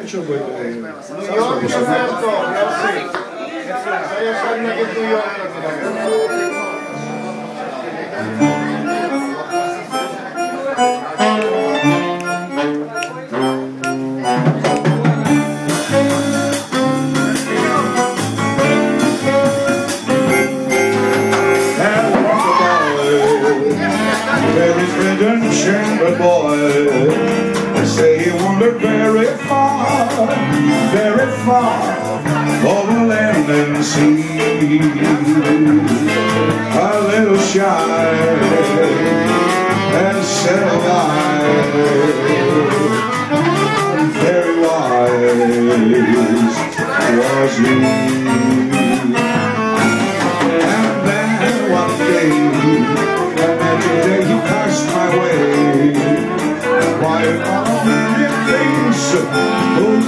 Hecho, pues, eh, New York, redemption, but boy, far over land and sea. A little shy and set very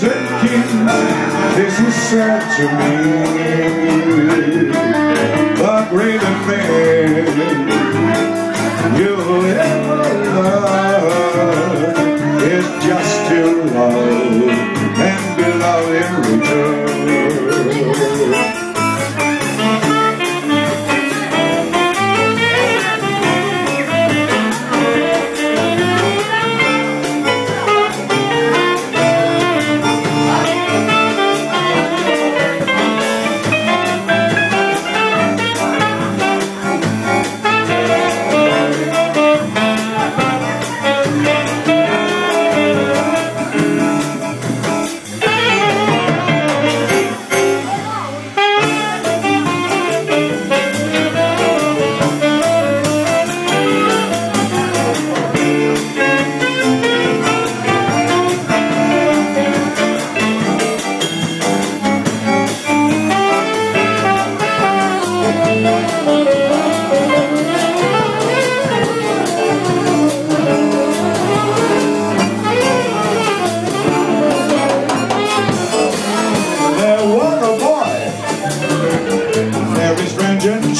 those kings, this is said to me. The greatest man you'll ever love